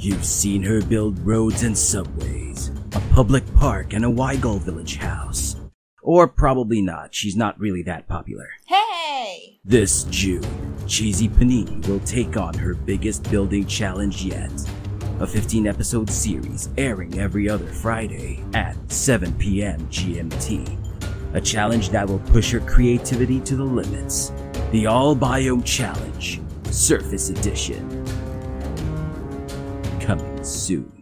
You've seen her build roads and subways, a public park, and a Weigel Village house. Or probably not, she's not really that popular. Hey! This June, Cheesy Paninie will take on her biggest building challenge yet. A 15 episode series airing every other Friday at 7 p.m. GMT. A challenge that will push her creativity to the limits. The All Biome Challenge, Surface Edition. Coming soon.